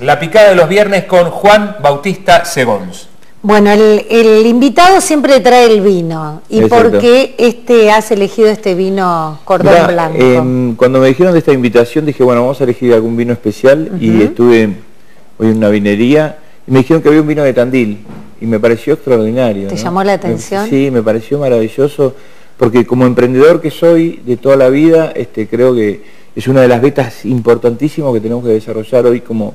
La picada de los viernes con Juan Bautista Segons. Bueno, el, invitado siempre trae el vino. ¿Y por qué este, has elegido este vino cordón blanco? Em, cuando me dijeron de esta invitación dije, bueno, vamos a elegir algún vino especial y estuve hoy en una vinería y me dijeron que había un vino de Tandil y me pareció extraordinario. ¿Te llamó la atención? sí, me pareció maravilloso porque como emprendedor que soy de toda la vida, este, creo que es una de las vetas importantísimas que tenemos que desarrollar hoy como,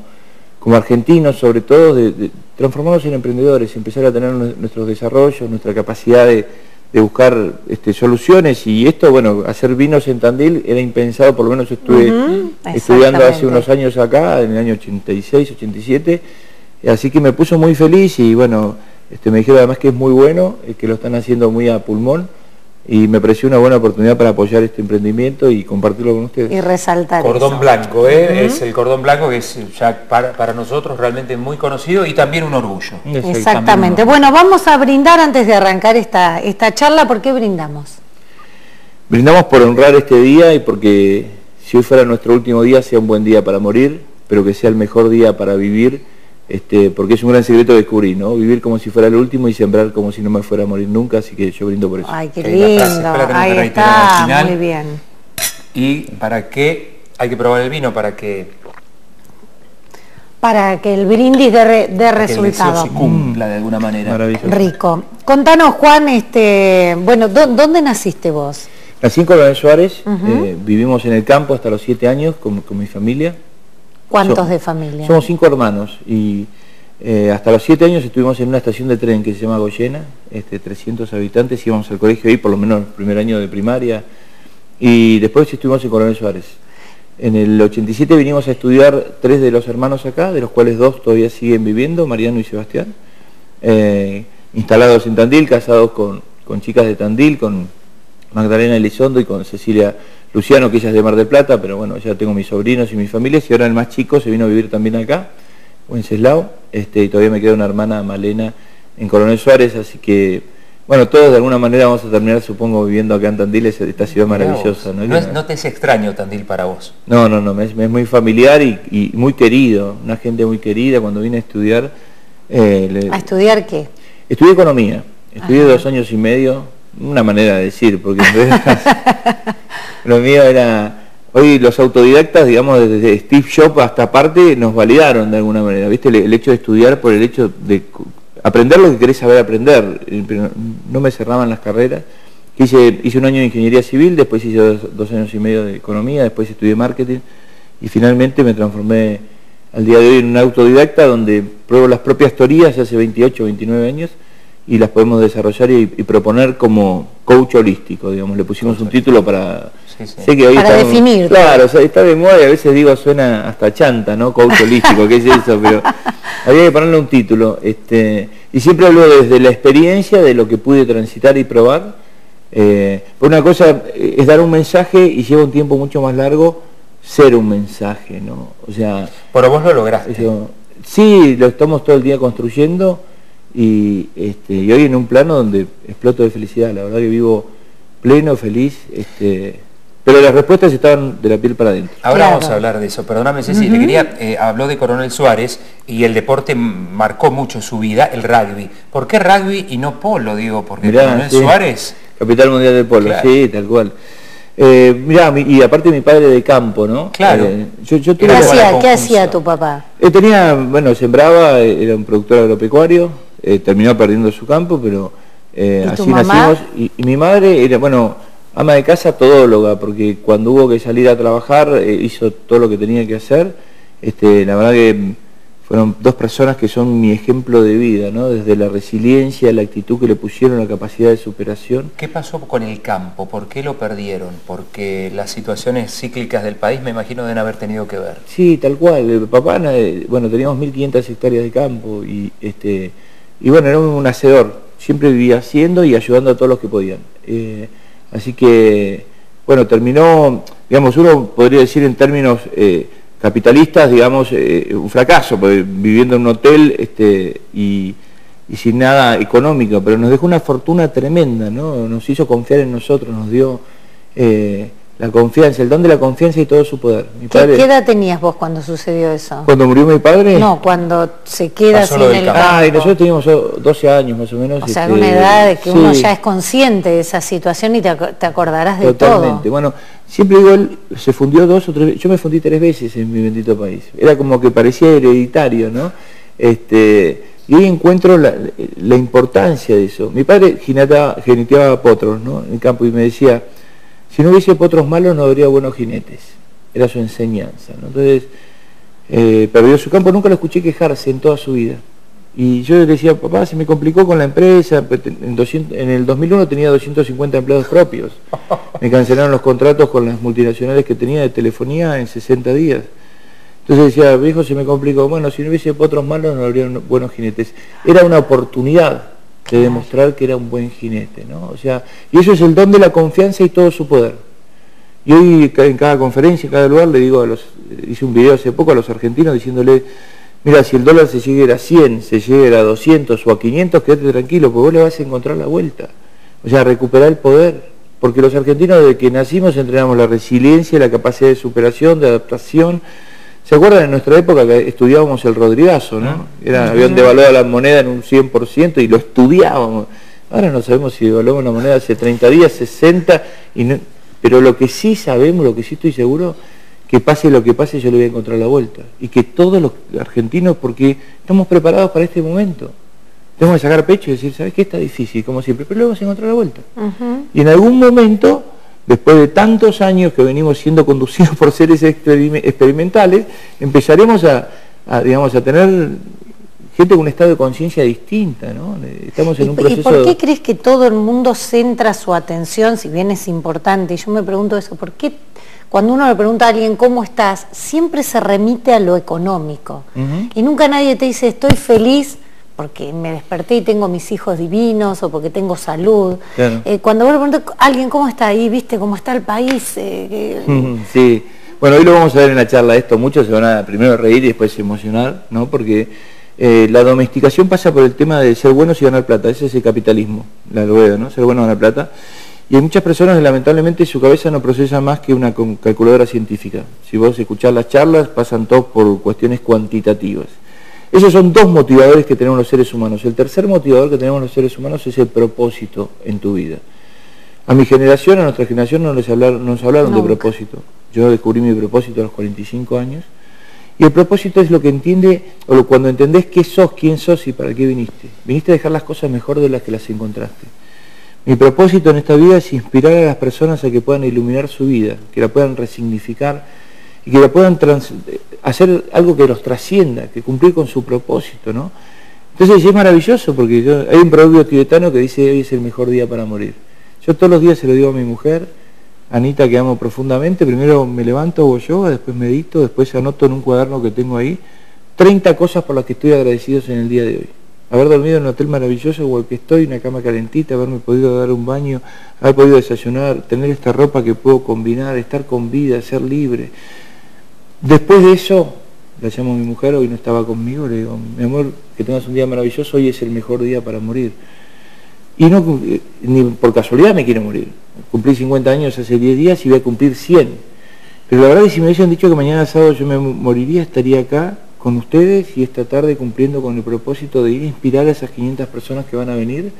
como argentinos, sobre todo de, transformarnos en emprendedores, empezar a tener nuestros desarrollos, nuestra capacidad de, buscar este, soluciones. Y esto, bueno, hacer vinos en Tandil era impensado, por lo menos estuve estudiando hace unos años acá, en el año 86, 87, así que me puso muy feliz y bueno, este, me dijeron además que es muy bueno, eh, que lo están haciendo muy a pulmón y me pareció una buena oportunidad para apoyar este emprendimiento y compartirlo con ustedes. Y resaltar Cordón blanco, ¿eh? es el cordón blanco que es ya para, nosotros realmente muy conocido y también un orgullo. Exactamente. Bueno, vamos a brindar antes de arrancar esta, esta charla. ¿Por qué brindamos? Brindamos por honrar este día y porque si hoy fuera nuestro último día sea un buen día para morir, pero que sea el mejor día para vivir este, porque es un gran secreto descubrir, ¿no? Vivir como si fuera el último y sembrar como si no me fuera a morir nunca, así que yo brindo por eso. Ay, qué lindo, ahí está, muy bien. ¿Y para qué hay que probar el vino? Para que... Para que el brindis dé resultado. Que se cumpla de alguna manera. Rico. Contanos, Juan, este, bueno, ¿dónde naciste vos? Nací en Coronel Suárez, eh, vivimos en el campo hasta los siete años con mi familia. ¿Cuántos de familia? Somos cinco hermanos y eh, hasta los siete años estuvimos en una estación de tren que se llama Goyena, este, 300 habitantes, íbamos al colegio ahí por lo menos el primer año de primaria y después estuvimos en Coronel Suárez. En el 87 vinimos a estudiar tres de los hermanos acá, de los cuales dos todavía siguen viviendo, Mariano y Sebastián, eh, instalados en Tandil, casados con, con chicas de Tandil, con Magdalena Elizondo y con Cecilia Luciano, que ella es de Mar del Plata, pero bueno, ya tengo mis sobrinos y mis familias, y ahora el más chico se vino a vivir también acá, Wenceslao, este, y todavía me queda una hermana, Malena, en Coronel Suárez, así que, bueno, todos de alguna manera vamos a terminar, supongo, viviendo acá en Tandil, esta ciudad maravillosa. ¿no? No, te es extraño Tandil para vos? No, no, no, me es, muy familiar y, muy querido, una gente muy querida, cuando vine a estudiar... Eh, ¿A estudiar qué? Estudié economía, estudié dos años y medio, una manera de decir, porque lo mío era... Hoy los autodidactas, digamos, desde Steve Jobs hasta aparte, nos validaron de alguna manera, ¿viste? El, hecho de estudiar por el hecho de aprender lo que querés saber aprender. Eh, no me cerraban las carreras. Hice, hice un año de ingeniería civil, después hice dos, años y medio de economía, después estudié marketing y finalmente me transformé al día de hoy en un autodidacta donde pruebo las propias teorías hace 28 o 29 años y las podemos desarrollar y, proponer como coach holístico, digamos. Le pusimos un título para... Sé que para definir. Claro, está de moda y a veces digo suena hasta chanta, ¿no? Coach holístico, ¿qué es eso? Pero había que ponerle un título. Este, y siempre hablo desde la experiencia, de lo que pude transitar y probar. Eh, una cosa es dar un mensaje y lleva un tiempo mucho más largo ser un mensaje, ¿no? O sea... Pero vos lo lograste. sí, lo estamos todo el día construyendo y, este, y hoy en un plano donde exploto de felicidad, la verdad que vivo pleno, feliz, este, pero las respuestas estaban de la piel para adentro. Ahora vamos a hablar de eso, perdóname Ceci, le quería, eh, habló de Coronel Suárez y el deporte marcó mucho su vida, el rugby. ¿Por qué rugby y no polo, digo? Porque Coronel Suárez... Capital Mundial del Polo, sí, tal cual. Eh, mirá, y aparte mi padre de campo, ¿no? Claro. Eh, ¿Qué, hacía, tu papá? tenía, bueno, sembraba, era un productor agropecuario, eh, terminó perdiendo su campo, pero eh, así nacimos. Y, mi madre era, bueno, ama de casa, todóloga, porque cuando hubo que salir a trabajar eh, hizo todo lo que tenía que hacer. Este, la verdad que fueron dos personas que son mi ejemplo de vida, ¿no? Desde la resiliencia, la actitud que le pusieron, la capacidad de superación. ¿Qué pasó con el campo? ¿Por qué lo perdieron? Porque las situaciones cíclicas del país me imagino deben haber tenido que ver. Sí, tal cual. Papá, bueno, teníamos 1.500 hectáreas de campo y este y bueno, era un hacedor, siempre vivía haciendo y ayudando a todos los que podían. Eh, así que, bueno, terminó, digamos, uno podría decir en términos eh, capitalistas, digamos, eh, un fracaso, viviendo en un hotel este, y, sin nada económico, pero nos dejó una fortuna tremenda, ¿no? Nos hizo confiar en nosotros, nos dio la confianza, el don de la confianza y todo su poder. ¿Qué, edad tenías vos cuando sucedió eso? ¿Cuando murió mi padre? No, cuando se queda sin el Ah, y nosotros teníamos 12 años más o menos. O sea, una este, edad de que uno ya es consciente de esa situación y te, acordarás de todo. Totalmente. Bueno, siempre digo, él se fundió dos o tres veces. Yo me fundí tres veces en mi bendito país. Era como que parecía hereditario, ¿no? Este, y hoy encuentro la, importancia de eso. Mi padre geneteaba potros, ¿no? En el campo y me decía si no hubiese potros malos no habría buenos jinetes. Era su enseñanza. Entonces, eh, perdió su campo, nunca lo escuché quejarse en toda su vida. Y yo le decía, papá, se me complicó con la empresa, en, el 2001 tenía 250 empleados propios. Me cancelaron los contratos con las multinacionales que tenía de telefonía en 60 días. Entonces decía, viejo, se me complicó. Bueno, si no hubiese potros malos no habría buenos jinetes. Era una oportunidad de demostrar que era un buen jinete, ¿no? O sea, y eso es el don de la confianza y todo su poder. Y hoy en cada conferencia, en cada lugar, le digo a los, hice un video hace poco a los argentinos diciéndole, mira, si el dólar se llega a 100, se llega a 200 o a 500, quédate tranquilo, porque vos le vas a encontrar la vuelta. O sea, recuperar el poder. Porque los argentinos desde que nacimos entrenamos la resiliencia, la capacidad de superación, de adaptación, ¿Se acuerdan en nuestra época que estudiábamos el Rodrigazo, ¿no? Era, habían devaluado la moneda en un 100% y lo estudiábamos. Ahora no sabemos si devaluamos la moneda hace 30 días, 60, y pero lo que sí sabemos, lo que sí estoy seguro, que pase lo que pase yo le voy a encontrar la vuelta. Y que todos los argentinos, porque estamos preparados para este momento, tenemos que sacar pecho y decir, ¿sabes qué? Está difícil, como siempre, pero le vamos a encontrar la vuelta. Y en algún momento después de tantos años que venimos siendo conducidos por seres experimentales, empezaremos a, digamos, a tener gente con un estado de conciencia distinta, ¿no? Estamos en un proceso... ¿Y por qué crees que todo el mundo centra su atención, si bien es importante? Yo me pregunto eso, ¿por qué cuando uno le pregunta a alguien cómo estás, siempre se remite a lo económico? Y nunca nadie te dice, estoy feliz porque me desperté y tengo mis hijos divinos o porque tengo salud. Eh, cuando vos le preguntas a alguien cómo está ahí, viste cómo está el país. Eh, sí, bueno, hoy lo vamos a ver en la charla esto, muchos se van a primero reír y después emocionar, ¿no? Porque eh, la domesticación pasa por el tema de ser buenos y ganar plata, ese es el capitalismo, la lo veo, ¿no? Ser bueno y ganar plata. Y hay muchas personas que lamentablemente su cabeza no procesa más que una calculadora científica. Si vos escuchás las charlas, pasan todos por cuestiones cuantitativas. Esos son dos motivadores que tenemos los seres humanos. El tercer motivador que tenemos los seres humanos es el propósito en tu vida. A mi generación, a nuestra generación no nos hablaron, nos hablaron de propósito. Yo descubrí mi propósito a los 45 años. Y el propósito es lo que entiende, o cuando entendés qué sos, quién sos y para qué viniste. Viniste a dejar las cosas mejor de las que las encontraste. Mi propósito en esta vida es inspirar a las personas a que puedan iluminar su vida, que la puedan resignificar y que la puedan hacer algo que los trascienda, que cumplir con su propósito, ¿no? Entonces es maravilloso porque hay un proverbio tibetano que dice hoy es el mejor día para morir. Yo todos los días se lo digo a mi mujer, Anita, que amo profundamente, primero me levanto, hago yoga, después medito, después anoto en un cuaderno que tengo ahí 30 cosas por las que estoy agradecido en el día de hoy. Haber dormido en un hotel maravilloso igual que estoy, una cama calentita, haberme podido dar un baño, haber podido desayunar, tener esta ropa que puedo combinar, estar con vida, ser libre. Después de eso, la llamo a mi mujer, hoy no estaba conmigo, le digo, mi amor, que tengas un día maravilloso, hoy es el mejor día para morir. Y no, ni por casualidad me quiero morir. Cumplí 50 años hace 10 días y voy a cumplir 100. Pero la verdad es que si me hubiesen dicho que mañana sábado yo me moriría, estaría acá con ustedes y esta tarde cumpliendo con el propósito de ir a inspirar a esas 500 personas que van a venir.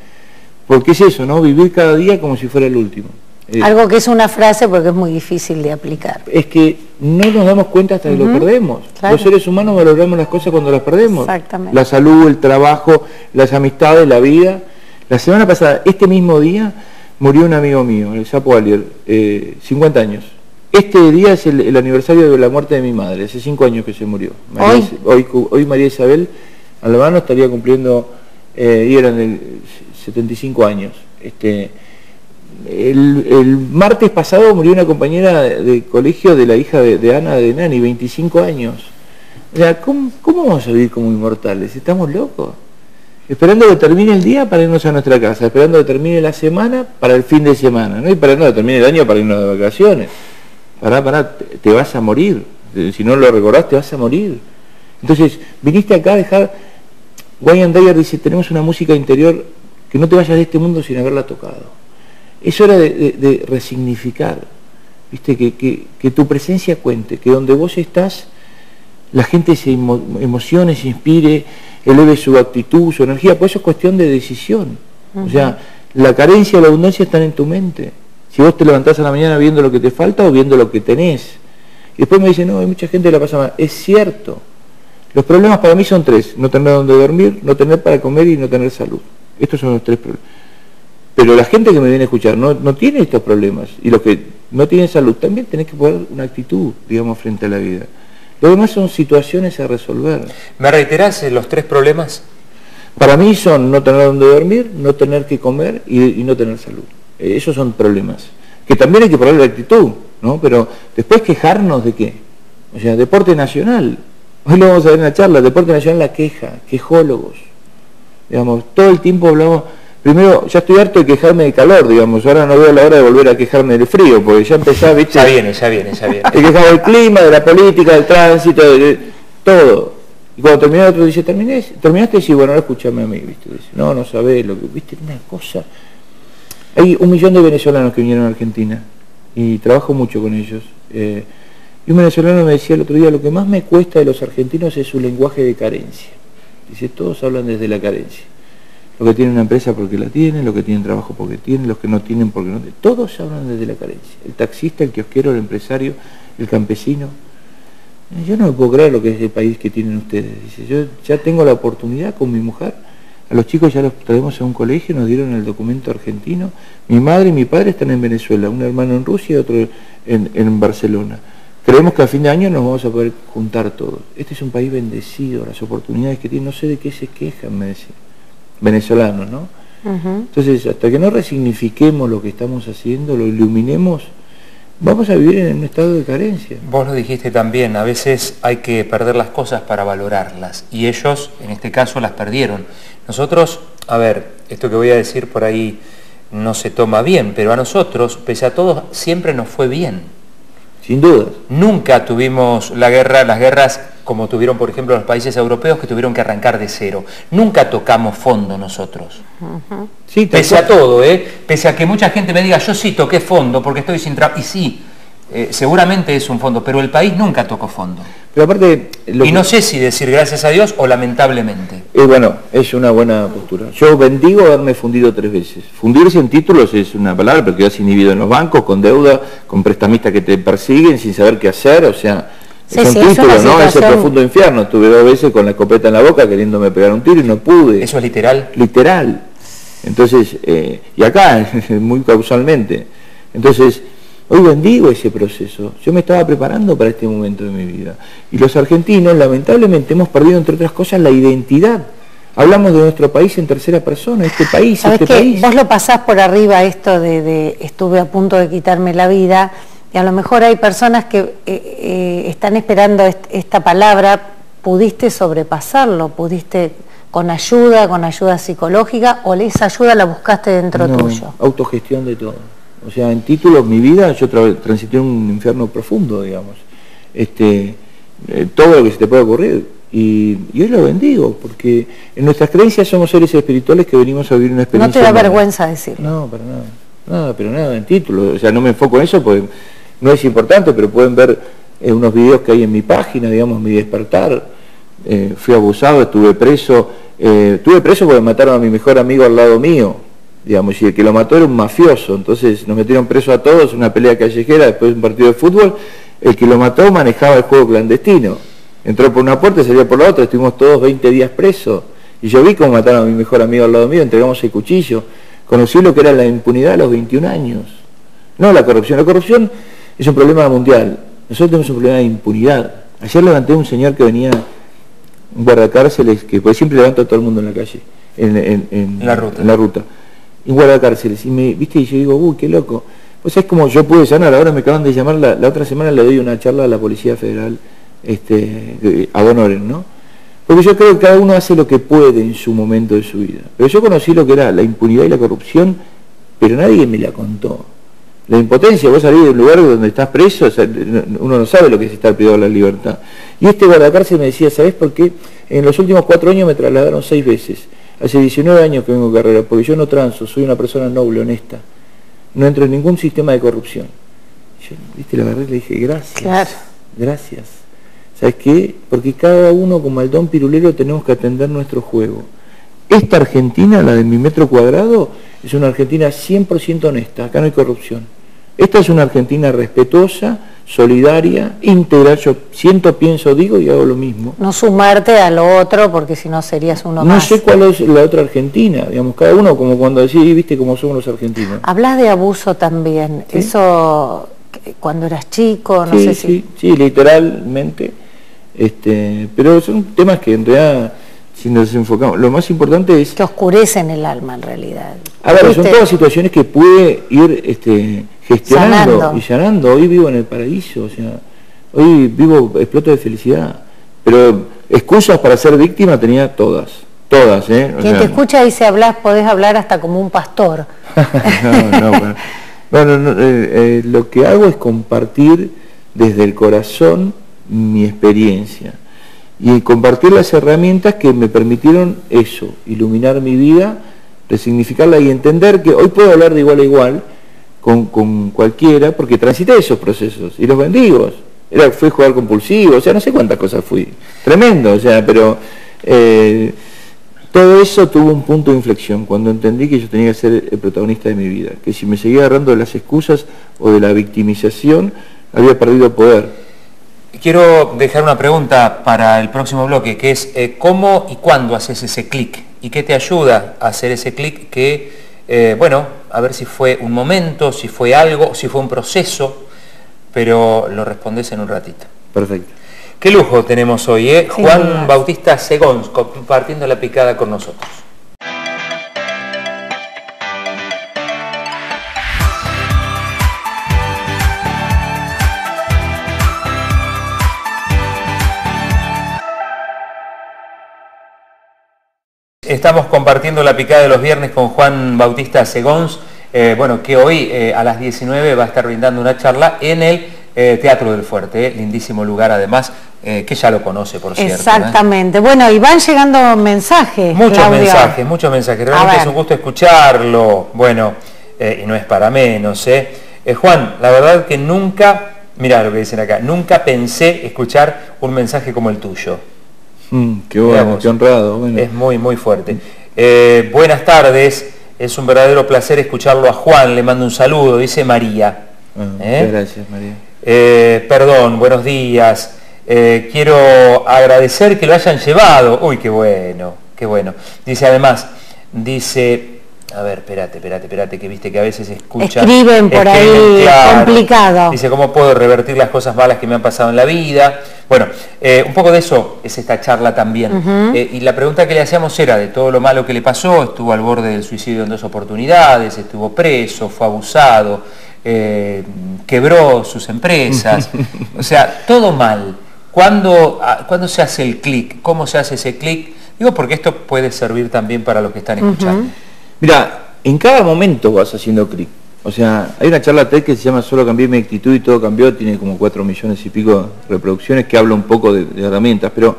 Porque es eso, ¿no? Vivir cada día como si fuera el último. Eh, Algo que es una frase porque es muy difícil de aplicar. Es que no nos damos cuenta hasta que lo perdemos. Los seres humanos valoramos las cosas cuando las perdemos. Exactamente. La salud, el trabajo, las amistades, la vida. La semana pasada, este mismo día, murió un amigo mío, el Sapo Alier, 50 eh, años. Este día es el, aniversario de la muerte de mi madre, hace 5 años que se murió. ¿Hoy? hoy, María Isabel Albano estaría cumpliendo, eh, y eran 75 años. Este, el, martes pasado murió una compañera de, colegio de la hija de, Ana de Nani, 25 años. O sea, ¿cómo, vamos a vivir como inmortales? ¿Estamos locos? Esperando que termine el día para irnos a nuestra casa, esperando que termine la semana para el fin de semana, ¿no? Y esperando que termine el año para irnos de vacaciones. Pará, pará, te vas a morir. Si no lo recordás, te vas a morir. Entonces, viniste acá a dejar... Wayne Dyer dice, tenemos una música interior que no te vayas de este mundo sin haberla tocado. Es hora de, resignificar. ¿viste? Que, que, tu presencia cuente, que donde vos estás, la gente se emocione, se inspire, eleve su actitud, su energía, pues eso es cuestión de decisión. O sea, la carencia y la abundancia están en tu mente. Si vos te levantás a la mañana viendo lo que te falta o viendo lo que tenés. Y después me dicen, no, hay mucha gente que la pasa mal. Es cierto. Los problemas para mí son tres. No tener donde dormir, no tener para comer y no tener salud. Estos son los tres problemas. Pero la gente que me viene a escuchar no, no tiene estos problemas. Y los que no tienen salud también tenés que poner una actitud, digamos, frente a la vida. Lo demás son situaciones a resolver. ¿Me reiterás eh, los tres problemas? Para mí son no tener donde dormir, no tener que comer y, no tener salud. Eh, esos son problemas. Que también hay que ponerle actitud, ¿no? Pero después quejarnos de qué. O sea, deporte nacional. Hoy lo vamos a ver en la charla, deporte nacional la queja, quejólogos. Digamos, todo el tiempo hablamos primero, ya estoy harto de quejarme de calor, digamos, ahora no veo la hora de volver a quejarme del frío, porque ya empezaba, ¿viste? Ya viene, ya viene, ya viene. He quejado del clima, de la política, del tránsito, de, todo. Y cuando terminé otro dice, ¿Terminé, ¿terminaste? Y bueno, ahora escúchame a mí, ¿viste? Dice, no, no sabés lo que, ¿viste? Una cosa... Hay un millón de venezolanos que vinieron a Argentina y trabajo mucho con ellos. Eh, y un venezolano me decía el otro día, lo que más me cuesta de los argentinos es su lenguaje de carencia. Dice, todos hablan desde la carencia. Los que tienen una empresa porque la tienen, los que tienen trabajo porque tienen, los que no tienen porque no tienen. Todos hablan desde la carencia. El taxista, el kiosquero, el empresario, el campesino. Yo no me puedo creer lo que es el país que tienen ustedes. Dice, yo ya tengo la oportunidad con mi mujer. A los chicos ya los traemos a un colegio, nos dieron el documento argentino. Mi madre y mi padre están en Venezuela, un hermano en Rusia y otro en, en Barcelona. Creemos que a fin de año nos vamos a poder juntar todos. Este es un país bendecido, las oportunidades que tiene, no sé de qué se quejan, me decían venezolanos, ¿no? Entonces, hasta que no resignifiquemos lo que estamos haciendo, lo iluminemos, vamos a vivir en un estado de carencia. Vos lo dijiste también, a veces hay que perder las cosas para valorarlas, y ellos, en este caso, las perdieron. Nosotros, a ver, esto que voy a decir por ahí no se toma bien, pero a nosotros, pese a todo, siempre nos fue bien. Sin duda. Nunca tuvimos la guerra, las guerras como tuvieron, por ejemplo, los países europeos que tuvieron que arrancar de cero. Nunca tocamos fondo nosotros. sí, Pese a todo, ¿eh? Pese a que mucha gente me diga, yo sí toqué fondo porque estoy sin trabajo. Y sí, eh, seguramente es un fondo, pero el país nunca tocó fondo. Pero aparte... y no sé si decir gracias a Dios o lamentablemente. Bueno, es una buena postura. Yo bendigo haberme fundido tres veces. Fundirse en títulos es una palabra, porque quedas inhibido en los bancos, con deuda, con prestamistas que te persiguen sin saber qué hacer, o sea es un título, ¿no? Ese profundo infierno. Estuve dos veces con la escopeta en la boca queriéndome pegar un tiro y no pude. ¿Eso es literal? Literal. Entonces, eh, y acá, muy causalmente. Entonces, hoy bendigo ese proceso. Yo me estaba preparando para este momento de mi vida. Y los argentinos, lamentablemente, hemos perdido, entre otras cosas, la identidad. Hablamos de nuestro país en tercera persona, este país, este país. Vos lo pasás por arriba esto de, de estuve a punto de quitarme la vida y a lo mejor hay personas que eh, eh, están esperando esta palabra, pudiste sobrepasarlo, pudiste con ayuda, con ayuda psicológica, o esa ayuda la buscaste dentro tuyo. Autogestión de todo. O sea, en títulos, mi vida, yo transité un infierno profundo, digamos. Este, eh, todo lo que se te puede ocurrir. Y, yo lo bendigo, porque en nuestras creencias somos seres espirituales que venimos a vivir una experiencia. No te da vergüenza decirlo. No, para nada. Nada, pero nada, en título. O sea, no me enfoco en eso porque no es importante, pero pueden ver eh, unos videos que hay en mi página, digamos, mi despertar. Eh, fui abusado, estuve preso. Estuve preso porque mataron a mi mejor amigo al lado mío, digamos, y el que lo mató era un mafioso. Entonces nos metieron preso a todos, una pelea callejera, después de un partido de fútbol. El que lo mató manejaba el juego clandestino. Entró por una puerta y salió por la otra, estuvimos todos 20 días presos. Y yo vi cómo mataron a mi mejor amigo al lado mío, entregamos el cuchillo. Conocí lo que era la impunidad a los 21 años. No la corrupción. La corrupción es un problema mundial. Nosotros tenemos un problema de impunidad. Ayer levanté a un señor que venía, un guardacárceles, que pues siempre levanta a todo el mundo en la calle, en, la, ruta. en la ruta. Un guardacárceles. Y me, viste, y yo digo, uy, qué loco. Pues es como yo pude sanar, ahora me acaban de llamar, la, otra semana le doy una charla a la Policía Federal, este, a Donoren, ¿no? Porque yo creo que cada uno hace lo que puede en su momento de su vida. Pero yo conocí lo que era la impunidad y la corrupción, pero nadie me la contó. La impotencia, vos salís de un lugar donde estás preso, uno no sabe lo que es estar privado de la libertad. Y este guardacárcel me decía, ¿sabés por qué? En los últimos cuatro años me trasladaron seis veces. Hace 19 años que vengo en carrera, porque yo no transo, soy una persona noble, honesta. No entro en ningún sistema de corrupción. Yo, viste, la verdad le dije, gracias. Gracias. ¿Sabes qué? Porque cada uno como el don pirulero tenemos que atender nuestro juego. Esta Argentina, la de mi metro cuadrado, es una Argentina 100% honesta, acá no hay corrupción. Esta es una Argentina respetuosa, solidaria, integral. Yo siento, pienso, digo y hago lo mismo. No sumarte a lo otro porque si no serías uno más. No sé cuál es la otra Argentina, digamos, cada uno como cuando decís, viste cómo somos los argentinos. Hablas de abuso también, eso cuando eras chico, no sé si... Sí, sí, literalmente, este, pero son temas que en realidad si nos enfocamos, lo más importante es... Que oscurecen el alma en realidad. A ver, son todas situaciones que puede ir este, gestionando y sanando. Hoy vivo en el paraíso, o sea, hoy vivo, exploto de felicidad. Pero excusas para ser víctima tenía todas, todas. ¿eh? Quien te escucha dice, hablas, podés hablar hasta como un pastor. no, no, bueno. Eh, eh, lo que hago es compartir desde el corazón mi experiencia y compartir las herramientas que me permitieron eso, iluminar mi vida, resignificarla y entender que hoy puedo hablar de igual a igual, con, cualquiera, porque transité esos procesos y los bendigo. Era, fui jugar compulsivo, o sea, no sé cuántas cosas fui. Tremendo, o sea, pero eh, todo eso tuvo un punto de inflexión cuando entendí que yo tenía que ser el protagonista de mi vida, que si me seguía agarrando de las excusas o de la victimización, había perdido poder. Quiero dejar una pregunta para el próximo bloque, que es eh, ¿cómo y cuándo haces ese clic? ¿Y qué te ayuda a hacer ese clic que eh, bueno, a ver si fue un momento, si fue algo, si fue un proceso, pero lo respondes en un ratito. Perfecto. Qué lujo tenemos hoy, ¿eh? Juan Bautista Segón compartiendo la picada con nosotros. Estamos compartiendo la picada de los viernes con Juan Bautista Segons, eh, bueno, que hoy eh, a las 19 va a estar brindando una charla en el eh, Teatro del Fuerte, lindísimo lugar además, que ya lo conoce, por cierto. Exactamente. Bueno, y van llegando mensajes. Muchos mensajes, muchos mensajes. Realmente es un gusto escucharlo. Bueno, y no es para menos. Juan, la verdad que nunca, mira lo que dicen acá, nunca pensé escuchar un mensaje como el tuyo. Mm, qué bueno, qué honrado. Es muy, muy fuerte. Eh, buenas tardes, es un verdadero placer escucharlo a Juan, le mando un saludo, dice María. Ah, ¿Eh? Gracias, María. Eh, perdón, buenos días. quiero agradecer que lo hayan llevado. Uy, qué bueno, qué bueno. Dice además, dice, a ver, espérate, espérate, espérate, que viste que a veces escucha... Escriben por ahí, complicado. Dice, ¿cómo puedo revertir las cosas malas que me han pasado en la vida? Bueno, eh, un poco de eso es esta charla también. Eh, y la pregunta que le hacíamos era de todo lo malo que le pasó, estuvo al borde del suicidio en dos oportunidades, estuvo preso, fue abusado, eh, quebró sus empresas, o sea, todo mal. ¿Cuándo, ah, ¿cuándo se hace el clic? ¿Cómo se hace ese clic? Digo porque esto puede servir también para los que están escuchando. Mira, en cada momento vas haciendo clic. O sea, hay una charla TED que se llama Solo cambié mi actitud y todo cambió, tiene como cuatro millones y pico de reproducciones que habla un poco de, herramientas, pero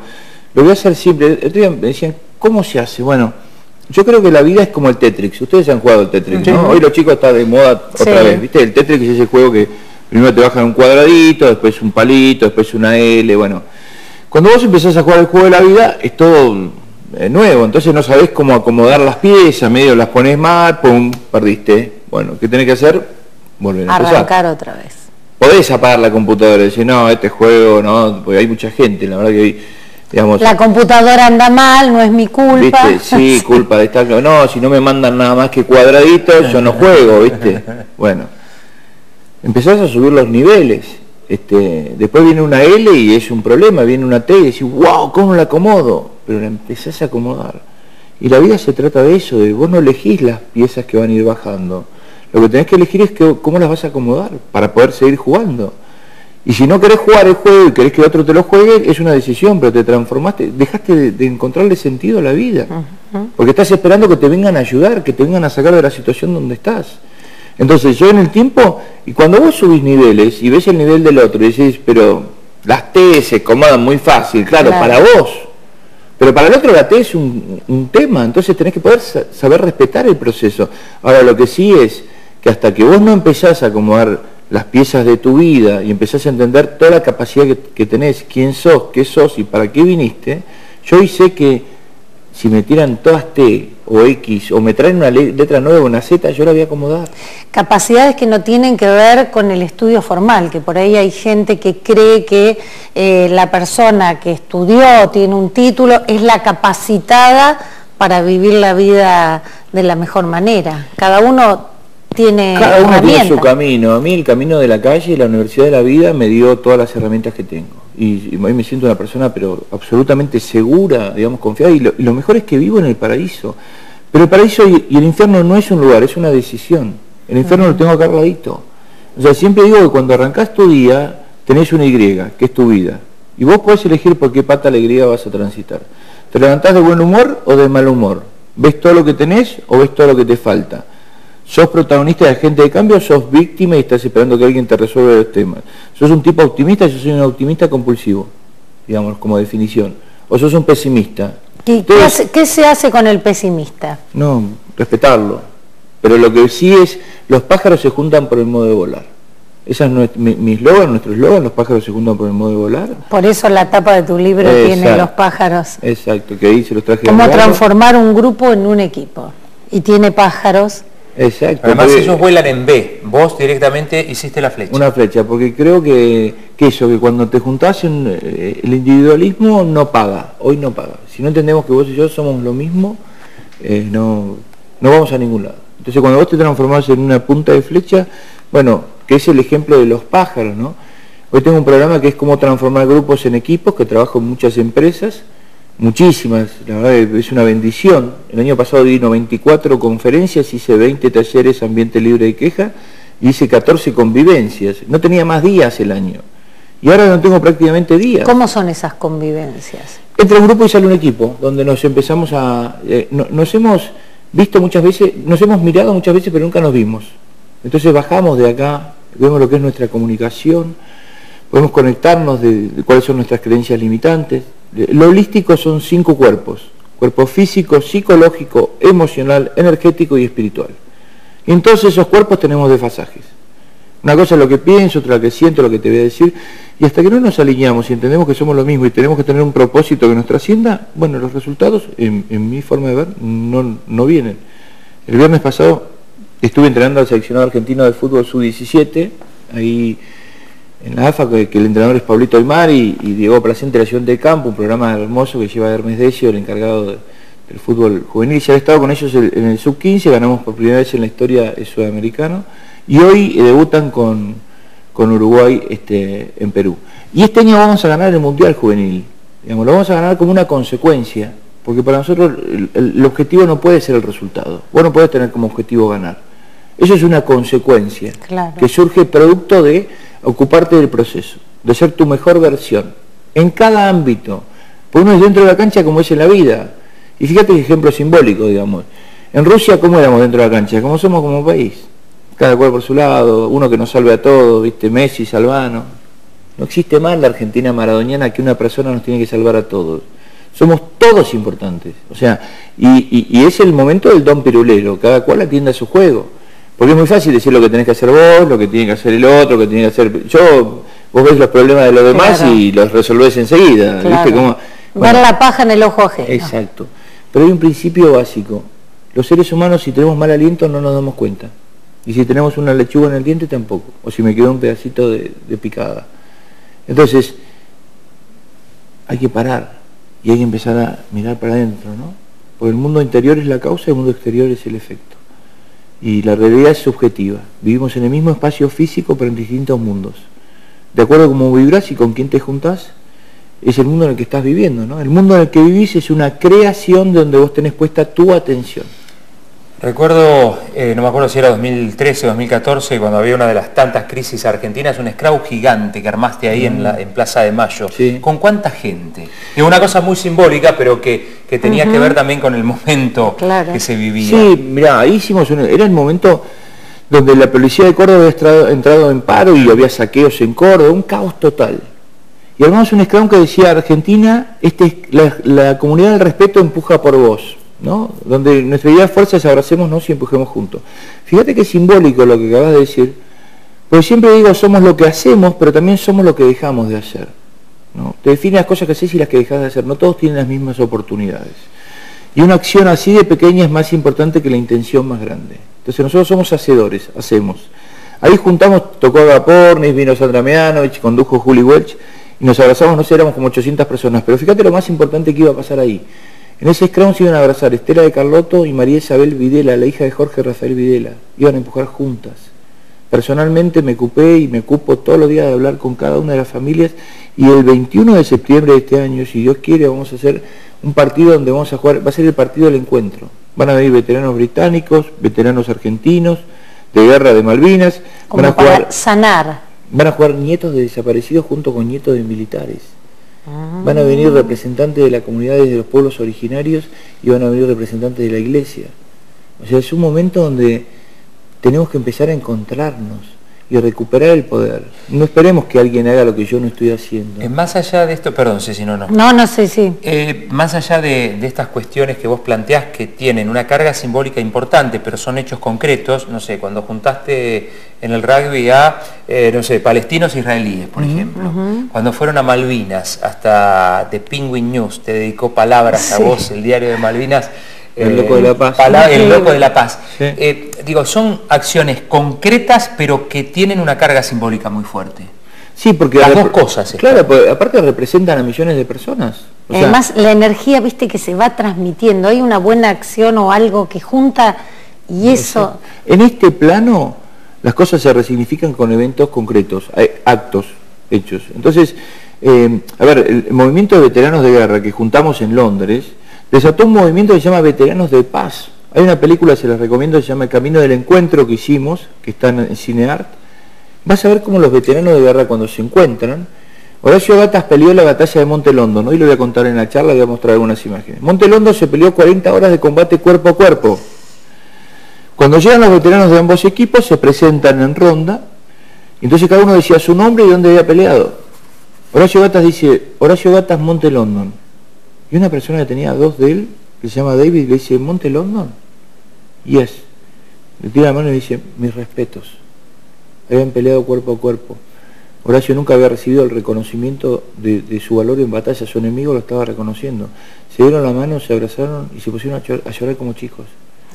lo voy a hacer simple. El día me decían, ¿cómo se hace? Bueno, yo creo que la vida es como el Tetrix. Ustedes han jugado el Tetrix, ¿no? Hoy los chicos están de moda otra vez, ¿viste? El Tetrix es ese juego que primero te bajan un cuadradito, después un palito, después una L, bueno. Cuando vos empezás a jugar el juego de la vida, es todo nuevo, entonces no sabés cómo acomodar las piezas, medio las pones mal, pum, perdiste. Bueno, ¿qué tenés que hacer? Volver a Arrancar otra vez. Podés apagar la computadora y decir, no, este juego, no, porque hay mucha gente, la verdad que hay, digamos... La computadora anda mal, no es mi culpa. Sí, culpa de estar... No, si no me mandan nada más que cuadraditos, yo no juego, ¿viste? Bueno, empezás a subir los niveles. Este, después viene una L y es un problema, viene una T y decís, wow, ¿cómo la acomodo? Pero la empezás a acomodar. Y la vida se trata de eso, de vos no elegís las piezas que van a ir bajando. Lo que tenés que elegir es que, cómo las vas a acomodar para poder seguir jugando. Y si no querés jugar el juego y querés que otro te lo juegue, es una decisión, pero te transformaste, dejaste de, encontrarle sentido a la vida. Porque estás esperando que te vengan a ayudar, que te vengan a sacar de la situación donde estás. Entonces yo en el tiempo, y cuando vos subís niveles y ves el nivel del otro y decís, pero las T se acomodan muy fácil, claro. para vos, pero para el otro la T es un, tema, entonces tenés que poder saber respetar el proceso. Ahora lo que sí es que hasta que vos no empezás a acomodar las piezas de tu vida y empezás a entender toda la capacidad que, tenés, quién sos, qué sos y para qué viniste, yo hoy sé que si me tiran todas T o X o me traen una letra nueva una Z, yo la voy a acomodar. Capacidades que no tienen que ver con el estudio formal, que por ahí hay gente que cree que eh, la persona que estudió, tiene un título, es la capacitada para vivir la vida de la mejor manera. Cada uno tiene Cada uno tiene su camino. A mí el camino de la calle y la Universidad de la Vida me dio todas las herramientas que tengo. Y, hoy me siento una persona pero absolutamente segura, digamos, confiada. Y lo, mejor es que vivo en el paraíso. Pero el paraíso y, el infierno no es un lugar, es una decisión. El infierno lo tengo acá al ladito. O sea, siempre digo que cuando arrancás tu día, tenés una Y, que es tu vida. Y vos podés elegir por qué pata alegría vas a transitar. ¿Te levantás de buen humor o de mal humor? ¿Ves todo lo que tenés o ves todo lo que te falta? ¿Sos protagonista de agente de cambio sos víctima y estás esperando que alguien te resuelva los temas? ¿Sos un tipo optimista? Yo soy un optimista compulsivo, digamos, como definición. ¿O sos un pesimista? ¿Qué, se hace con el pesimista? No, respetarlo. Pero lo que sí es, los pájaros se juntan por el modo de volar. Esa es mi eslogan, nuestro eslogan, los pájaros se juntan por el modo de volar. Por eso la tapa de tu libro tiene los pájaros. Exacto, que dice los trajes Cómo transformar un grupo en un equipo. Y tiene pájaros Exacto. Además ellos vuelan en B, vos directamente hiciste la flecha. Una flecha, porque creo que, eso, que cuando te juntás eh, el individualismo no paga, hoy no paga. Si no entendemos que vos y yo somos lo mismo, eh, no, no vamos a ningún lado. Entonces cuando vos te transformás en una punta de flecha, bueno, que es el ejemplo de los pájaros, ¿no? Hoy tengo un programa que es cómo transformar grupos en equipos, que trabajo en muchas empresas, muchísimas, la verdad es una bendición. El año pasado di 94 conferencias, hice 20 talleres ambiente libre de queja y hice 14 convivencias. No tenía más días el año. Y ahora no tengo prácticamente días. ¿Cómo son esas convivencias? Entra un grupo y sale un equipo, donde nos empezamos a... Eh, nos hemos visto muchas veces, nos hemos mirado muchas veces, pero nunca nos vimos. Entonces bajamos de acá, vemos lo que es nuestra comunicación, podemos conectarnos de cuáles son nuestras creencias limitantes, lo holístico son cinco cuerpos, cuerpo físico, psicológico, emocional, energético y espiritual. Y en todos esos cuerpos tenemos desfasajes. Una cosa es lo que pienso, otra lo que siento, lo que te voy a decir. Y hasta que no nos alineamos y entendemos que somos lo mismo y tenemos que tener un propósito que nos trascienda, bueno, los resultados, en, mi forma de ver, no, no vienen. El viernes pasado estuve entrenando al seleccionado argentino de fútbol sub-17, ahí en la AFA, que, el entrenador es Pablito Aymar y, y Diego Placente de la Ciudad de Campo, un programa hermoso que lleva Hermes Decio, el encargado del fútbol juvenil. Ya he estado con ellos en el sub-15, ganamos por primera vez en la historia el sudamericano, y hoy debutan con, Uruguay este, en Perú. Y este año vamos a ganar el Mundial Juvenil, digamos, lo vamos a ganar como una consecuencia, porque para nosotros el, objetivo no puede ser el resultado, vos no podés tener como objetivo ganar. Eso es una consecuencia que surge producto de ocuparte del proceso, de ser tu mejor versión, en cada ámbito. Porque uno es dentro de la cancha como es en la vida. Y fíjate el ejemplo simbólico, digamos. En Rusia, ¿cómo éramos dentro de la cancha? ¿Cómo somos como país? Cada cual por su lado, uno que nos salve a todos, ¿viste? Messi, Salvano. No existe más la Argentina maradoniana que una persona nos tiene que salvar a todos. Somos todos importantes. O sea, y, y es el momento del don pirulero, cada cual atiende a su juego. Porque es muy fácil decir lo que tenés que hacer vos, lo que tiene que hacer el otro, lo que tiene que hacer yo. Vos ves los problemas de los demás y los resolvés enseguida. ¿viste? Dar la paja en el ojo ajeno. Exacto. Pero hay un principio básico. Los seres humanos si tenemos mal aliento no nos damos cuenta. Y si tenemos una lechuga en el diente tampoco. O si me quedó un pedacito de, de picada. Entonces, hay que parar y hay que empezar a mirar para adentro, ¿no? Porque el mundo interior es la causa y el mundo exterior es el efecto. Y la realidad es subjetiva. Vivimos en el mismo espacio físico, pero en distintos mundos. De acuerdo a cómo vibras y con quién te juntás, es el mundo en el que estás viviendo. ¿no? El mundo en el que vivís es una creación donde vos tenés puesta tu atención. Recuerdo, eh, no me acuerdo si era 2013 o 2014, cuando había una de las tantas crisis argentinas, un escravo gigante que armaste ahí en, la, mm. en Plaza de Mayo. ¿Con cuánta gente? Es una cosa muy simbólica, pero que, tenía que ver también con el momento que se vivía. Sí, mira, ahí hicimos, era el momento donde la policía de Córdoba había entrado en paro y había saqueos en Córdoba, un caos total. Y armamos un esclavo que decía, Argentina, este, la, la comunidad del respeto empuja por vos donde nuestra idea de fuerza es abracémonos y empujemos juntos. Fíjate qué simbólico lo que acabas de decir, Porque siempre digo, somos lo que hacemos, pero también somos lo que dejamos de hacer. ¿no? Te define las cosas que haces y las que dejas de hacer. No todos tienen las mismas oportunidades. Y una acción así de pequeña es más importante que la intención más grande. Entonces nosotros somos hacedores, hacemos. Ahí juntamos, tocó Agapornis, vino Sandra Meanovich, condujo Juli Welch, y nos abrazamos, no sé, éramos como 800 personas. Pero fíjate lo más importante que iba a pasar ahí. En ese scrum se iban a abrazar Estela de Carlotto y María Isabel Videla, la hija de Jorge Rafael Videla. Iban a empujar juntas. Personalmente me ocupé y me ocupo todos los días de hablar con cada una de las familias y el 21 de septiembre de este año, si Dios quiere, vamos a hacer un partido donde vamos a jugar, va a ser el partido del encuentro. Van a venir veteranos británicos, veteranos argentinos, de guerra de Malvinas. van a jugar, sanar. Van a jugar nietos de desaparecidos junto con nietos de militares. Van a venir representantes de la comunidad de los pueblos originarios y van a venir representantes de la iglesia. O sea, es un momento donde tenemos que empezar a encontrarnos y recuperar el poder. No esperemos que alguien haga lo que yo no estoy haciendo. Eh, más allá de esto, perdón, si no, no. No, no sé, sí. Eh, más allá de, estas cuestiones que vos planteás que tienen una carga simbólica importante, pero son hechos concretos, no sé, cuando juntaste en el rugby a, eh, no sé, palestinos e israelíes, por ejemplo, cuando fueron a Malvinas, hasta The Penguin News te dedicó palabras a vos, el diario de Malvinas, el loco de la paz. el loco de la paz. digo, son acciones concretas, pero que tienen una carga simbólica muy fuerte. Sí, porque las dos cosas. Claro, aparte representan a millones de personas. Además, la energía, viste, que se va transmitiendo. Hay una buena acción o algo que junta y eso. En este plano, las cosas se resignifican con eventos concretos, actos hechos. Entonces, eh, a ver, el movimiento de veteranos de guerra que juntamos en Londres desató un movimiento que se llama Veteranos de Paz. Hay una película, se les recomiendo, se llama El Camino del Encuentro que hicimos, que está en Cineart. Vas a ver cómo los veteranos de guerra cuando se encuentran, Horacio Gatas peleó la batalla de Monte Londo, hoy lo voy a contar en la charla, voy a mostrar algunas imágenes. Monte Londo se peleó 40 horas de combate cuerpo a cuerpo. Cuando llegan los veteranos de ambos equipos, se presentan en ronda, y entonces cada uno decía su nombre y dónde había peleado. Horacio Gatas dice, Horacio Gatas Monte London. Y una persona que tenía dos de él, que se llama David, le dice, ¿Monte London? Yes. Le tira la mano y dice, mis respetos. Habían peleado cuerpo a cuerpo. Horacio nunca había recibido el reconocimiento de, su valor en batalla, su enemigo lo estaba reconociendo. Se dieron la mano, se abrazaron y se pusieron a, llorar, como chicos.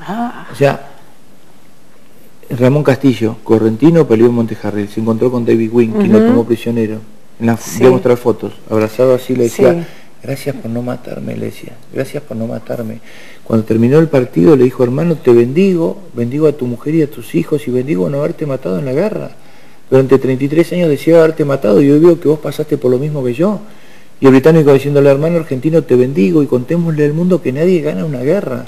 Ah. O sea, Ramón Castillo, correntino, peleó en Montejarril, se encontró con David Wynn, quien lo tomó prisionero. En la, Voy a mostrar fotos, abrazado así, le decía, Gracias por no matarme, le. Gracias por no matarme. Cuando terminó el partido le dijo, hermano, te bendigo, bendigo a tu mujer y a tus hijos y bendigo no haberte matado en la guerra. Durante 33 años decía haberte matado y hoy veo que vos pasaste por lo mismo que yo. Y el británico diciéndole, hermano argentino, te bendigo y contémosle al mundo que nadie gana una guerra.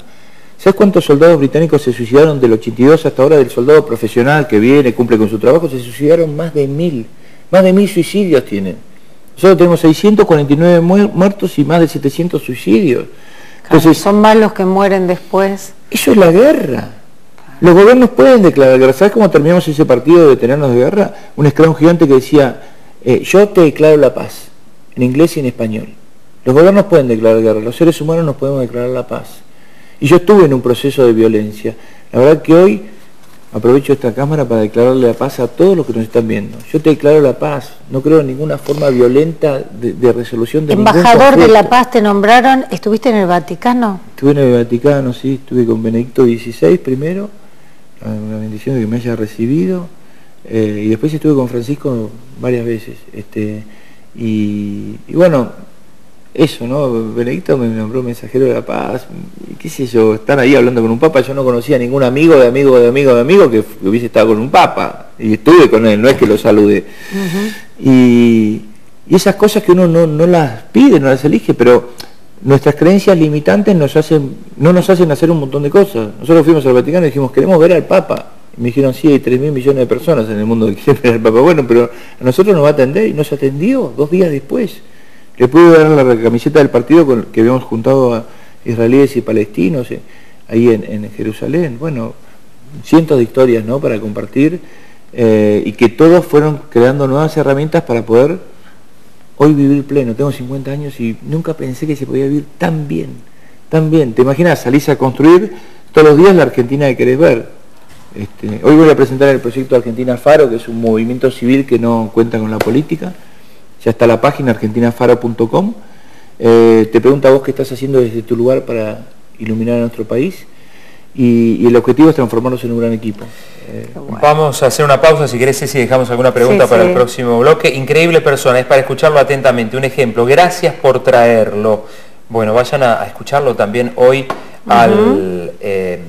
¿Sabes cuántos soldados británicos se suicidaron del 82 hasta ahora del soldado profesional que viene, cumple con su trabajo? Se suicidaron más de mil. Más de mil suicidios tienen. Nosotros tenemos 649 muertos y más de 700 suicidios. Entonces, son más los que mueren después. Eso es la guerra. Los gobiernos pueden declarar guerra. ¿Sabes cómo terminamos ese partido de veteranos de guerra? Un esclavo gigante que decía, eh, yo te declaro la paz, en inglés y en español. Los gobiernos pueden declarar guerra, los seres humanos nos podemos declarar la paz. Y yo estuve en un proceso de violencia. La verdad que hoy Aprovecho esta cámara para declararle la paz a todos los que nos están viendo. Yo te declaro la paz, no creo en ninguna forma violenta de, resolución de Embajador de la paz te nombraron, ¿estuviste en el Vaticano? Estuve en el Vaticano, sí, estuve con Benedicto XVI primero, una bendición de que me haya recibido, eh, y después estuve con Francisco varias veces. Este, y bueno, eso, ¿no? Benedicto me nombró mensajero de la paz, qué sé yo, están ahí hablando con un papa, yo no conocía ningún amigo de amigo de amigo de amigo que, hubiese estado con un papa, y estuve con él, no es que lo salude. y, esas cosas que uno no, las pide, no las elige, pero nuestras creencias limitantes nos hacen, no nos hacen hacer un montón de cosas. Nosotros fuimos al Vaticano y dijimos, queremos ver al Papa. Y me dijeron, sí, hay 3 mil millones de personas en el mundo que quieren ver al Papa. Bueno, pero a nosotros nos va a atender y nos atendió dos días después. Le pude dar la camiseta del partido con, que habíamos juntado a israelíes y palestinos eh, ahí en, Jerusalén. Bueno, cientos de historias ¿no? para compartir eh, y que todos fueron creando nuevas herramientas para poder hoy vivir pleno. Tengo 50 años y nunca pensé que se podía vivir tan bien, tan bien. ¿Te imaginas? Salís a construir todos los días la Argentina que querés ver. Este, hoy voy a presentar el proyecto Argentina Faro, que es un movimiento civil que no cuenta con la política. Ya está la página argentinafaro.com. Eh, te pregunta vos qué estás haciendo desde tu lugar para iluminar a nuestro país. Y, el objetivo es transformarnos en un gran equipo. Eh, Vamos a hacer una pausa, si querés, si dejamos alguna pregunta para el próximo bloque. Increíble persona, es para escucharlo atentamente. Un ejemplo, gracias por traerlo. Bueno, vayan a, escucharlo también hoy al... Eh,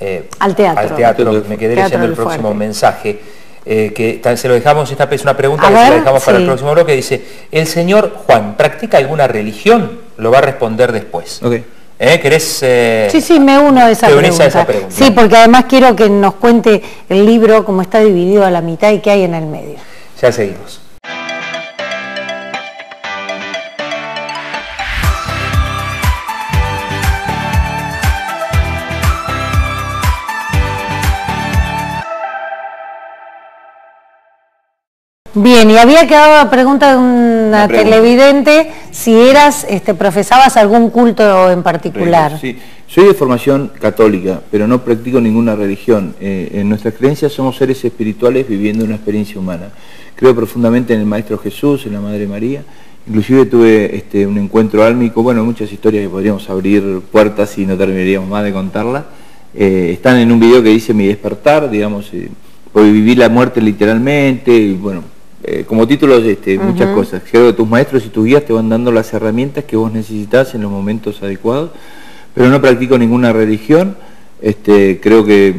eh, al teatro. Al teatro, me quedé leyendo el próximo mensaje. Que se lo dejamos, esta es una pregunta que se la dejamos para el próximo bloque, dice, ¿el señor Juan practica alguna religión? Lo va a responder después. Okay. ¿Eh? ¿Querés, eh, sí, sí, me uno a esa, pregunta. a esa pregunta. Sí, porque además quiero que nos cuente el libro cómo está dividido a la mitad y qué hay en el medio. Ya seguimos. Bien, y había quedado la pregunta de una televidente si eras, este, profesabas algún culto en particular. Sí, soy de formación católica, pero no practico ninguna religión. Eh, en nuestras creencias somos seres espirituales viviendo una experiencia humana. Creo profundamente en el Maestro Jesús, en la Madre María. Inclusive tuve este, un encuentro álmico, bueno, muchas historias que podríamos abrir puertas y no terminaríamos más de contarlas. Eh, están en un video que dice mi despertar, digamos, eh, vivir la muerte literalmente, y bueno, eh, como títulos este, muchas cosas. Creo que tus maestros y tus guías te van dando las herramientas que vos necesitas en los momentos adecuados, pero no practico ninguna religión. Este, creo que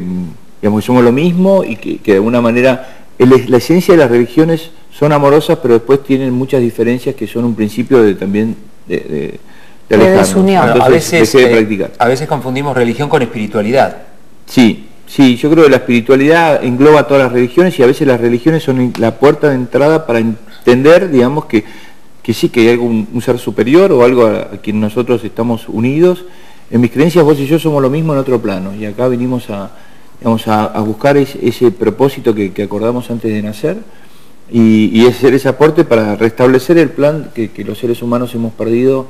digamos, somos lo mismo y que, de alguna manera la esencia de las religiones son amorosas, pero después tienen muchas diferencias que son un principio de también de, de, a, veces, eh, a veces confundimos religión con espiritualidad. Sí, Sí, yo creo que la espiritualidad engloba todas las religiones y a veces las religiones son la puerta de entrada para entender, digamos, que, que sí, que hay algún, un ser superior o algo a, quien nosotros estamos unidos. En mis creencias vos y yo somos lo mismo en otro plano y acá venimos a, a, buscar ese, propósito que, acordamos antes de nacer y, hacer ese aporte para restablecer el plan que, que los seres humanos hemos perdido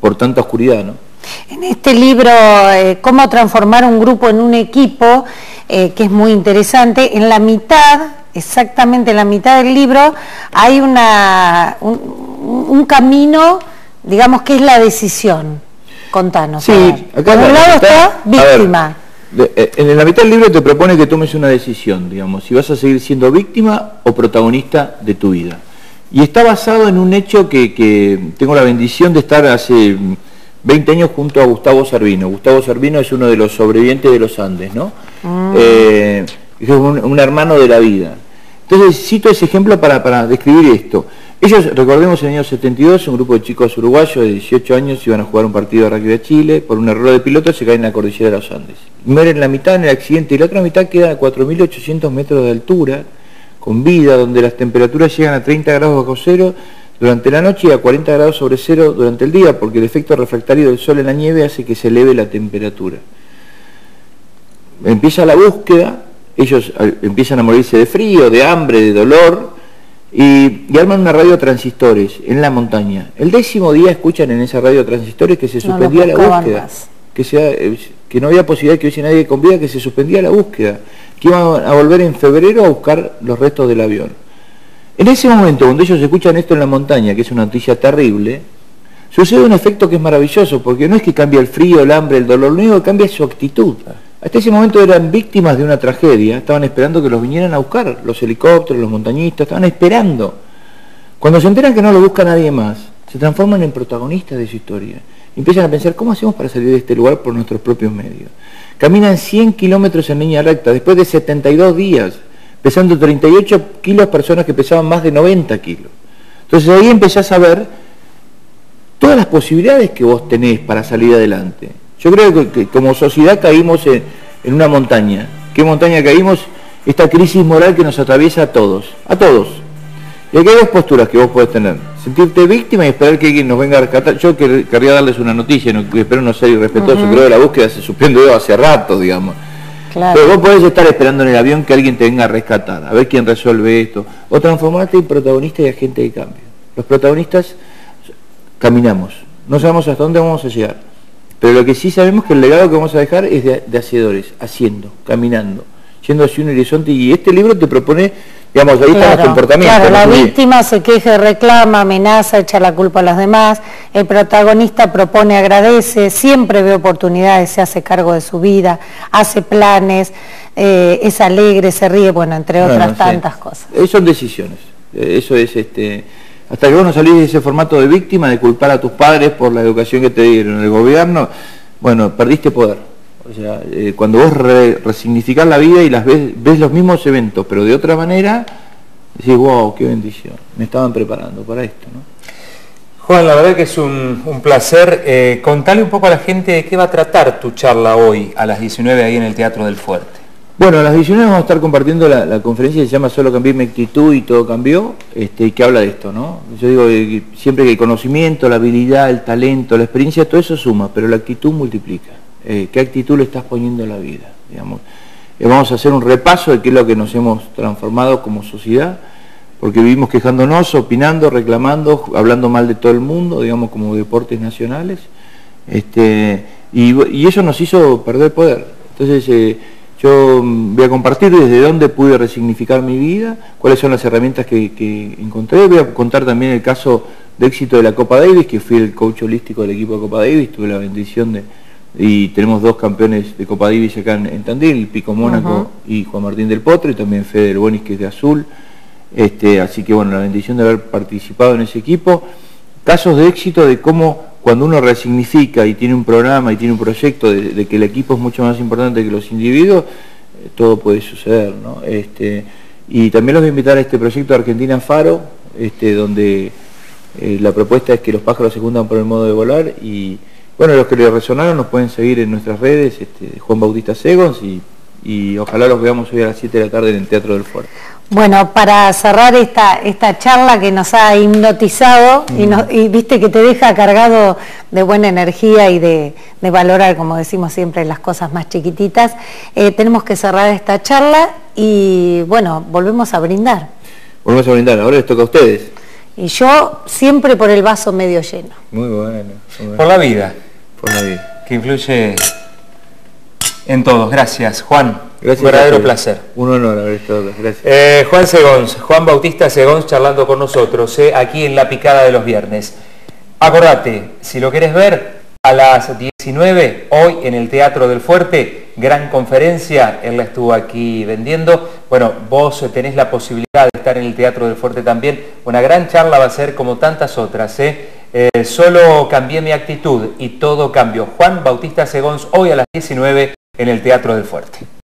por tanta oscuridad, ¿no? En este libro, eh, Cómo transformar un grupo en un equipo, eh, que es muy interesante, en la mitad, exactamente en la mitad del libro, hay una, un, camino, digamos, que es la decisión. Contanos. Sí, acá Por un lado está víctima. Eh, en la mitad del libro te propone que tomes una decisión, digamos, si vas a seguir siendo víctima o protagonista de tu vida. Y está basado en un hecho que, que tengo la bendición de estar hace 20 años junto a Gustavo Servino. Gustavo Servino es uno de los sobrevivientes de los Andes, ¿no? Ah. Eh, es un, hermano de la vida. Entonces cito ese ejemplo para, describir esto. Ellos, recordemos, en el año 72, un grupo de chicos uruguayos de 18 años iban a jugar un partido de rugby a Chile, por un error de piloto se caen en la cordillera de los Andes. Mueren la mitad en el accidente y la otra mitad queda a 4.800 metros de altura, con vida, donde las temperaturas llegan a 30 grados bajo cero durante la noche y a 40 grados sobre cero durante el día, porque el efecto refractario del sol en la nieve hace que se eleve la temperatura. Empieza la búsqueda, ellos empiezan a morirse de frío, de hambre, de dolor, y, arman una radio transistores en la montaña. El décimo día escuchan en esa radio transistores que se suspendía la búsqueda, que, eh, que no había posibilidad que hubiese nadie con vida, que se suspendía la búsqueda, que iban a volver en febrero a buscar los restos del avión. En ese momento, cuando ellos escuchan esto en la montaña, que es una noticia terrible, sucede un efecto que es maravilloso, porque no es que cambia el frío, el hambre, el dolor, lo único que cambia es su actitud. Hasta ese momento eran víctimas de una tragedia, estaban esperando que los vinieran a buscar, los helicópteros, los montañistas, estaban esperando. Cuando se enteran que no lo busca nadie más, se transforman en protagonistas de su historia. empiezan a pensar, ¿cómo hacemos para salir de este lugar por nuestros propios medios? Caminan 100 kilómetros en línea recta, después de 72 días, pesando 38 kilos personas que pesaban más de 90 kilos. Entonces ahí empezás a ver todas las posibilidades que vos tenés para salir adelante. Yo creo que, como sociedad caímos en, una montaña. ¿Qué montaña caímos? Esta crisis moral que nos atraviesa a todos, a todos. Y aquí hay dos posturas que vos podés tener. Sentirte víctima y esperar que alguien nos venga a rescatar. Yo querría darles una noticia, no, espero no ser irrespetuoso, creo que la búsqueda se suspendió hace rato, digamos. Pero vos podés estar esperando en el avión que alguien te venga a rescatar, a ver quién resuelve esto, o transformarte en protagonista y agente de cambio. Los protagonistas caminamos, no sabemos hasta dónde vamos a llegar, pero lo que sí sabemos que el legado que vamos a dejar es de, hacedores, haciendo, caminando. yendo hacia un horizonte y este libro te propone digamos, ahí están los comportamientos. Claro, la víctima se queja, reclama, amenaza, echa la culpa a los demás, el protagonista propone, agradece, siempre ve oportunidades, se hace cargo de su vida, hace planes, eh, es alegre, se ríe, bueno, entre otras tantas cosas. Eso son decisiones, eso es este hasta que vos no salís de ese formato de víctima, de culpar a tus padres por la educación que te dieron, el gobierno, bueno, perdiste poder. O sea, eh, cuando vos re, resignificás la vida y las ves, ves los mismos eventos, pero de otra manera, decís, wow, qué bendición, me estaban preparando para esto, ¿no? Juan, la verdad que es un, placer. Eh, contale un poco a la gente de qué va a tratar tu charla hoy a las 19 ahí en el Teatro del Fuerte. Bueno, a las 19 vamos a estar compartiendo la, conferencia que se llama Solo cambié mi actitud y todo cambió, este, y que habla de esto, ¿no? Yo digo que siempre que el conocimiento, la habilidad, el talento, la experiencia, todo eso suma, pero la actitud multiplica. Eh, ¿Qué actitud le estás poniendo a la vida? Digamos. Eh, vamos a hacer un repaso de qué es lo que nos hemos transformado como sociedad, porque vivimos quejándonos, opinando, reclamando, hablando mal de todo el mundo, digamos, como deportes nacionales, este, y, eso nos hizo perder poder. Entonces, eh, yo mm, voy a compartir desde dónde pude resignificar mi vida, cuáles son las herramientas que, encontré. Voy a contar también el caso de éxito de la Copa Davis, que fui el coach holístico del equipo de Copa Davis, tuve la bendición de... Y tenemos dos campeones de Copa Davis acá en, Tandil, Pico Mónaco y Juan Martín del Potro, y también Feder Bonis, que es de Azul. Este, así que bueno, la bendición de haber participado en ese equipo. Casos de éxito de cómo cuando uno resignifica y tiene un programa y tiene un proyecto de, que el equipo es mucho más importante que los individuos, eh, todo puede suceder. ¿no? Este, y también los voy a invitar a este proyecto de Argentina Faro, este, donde eh, la propuesta es que los pájaros se juntan por el modo de volar y bueno, los que le resonaron nos pueden seguir en nuestras redes, este, Juan Bautista Segons y, y ojalá los veamos hoy a las 7 de la tarde en el Teatro del Fuerte. Bueno, para cerrar esta, esta charla que nos ha hipnotizado y, viste que te deja cargado de buena energía y de, valorar, como decimos siempre, las cosas más chiquititas, eh, tenemos que cerrar esta charla y bueno, volvemos a brindar. Volvemos a brindar, ahora les toca a ustedes. Y yo siempre por el vaso medio lleno. Muy bueno. Por la vida. Por. Que influye en todos. Gracias, Juan. Gracias. Un verdadero placer. Un honor haber estado. Gracias. Eh, Juan Segons, Juan Bautista Segons charlando con nosotros, eh, aquí en La Picada de los Viernes. Acordate, si lo querés ver, a las 19, hoy en el Teatro del Fuerte, gran conferencia, él la estuvo aquí vendiendo. Bueno, vos tenés la posibilidad de estar en el Teatro del Fuerte también. Una gran charla va a ser como tantas otras. ¿eh? Eh solo cambié mi actitud y todo cambió. Juan Bautista Segons, hoy a las 19 en el Teatro del Fuerte.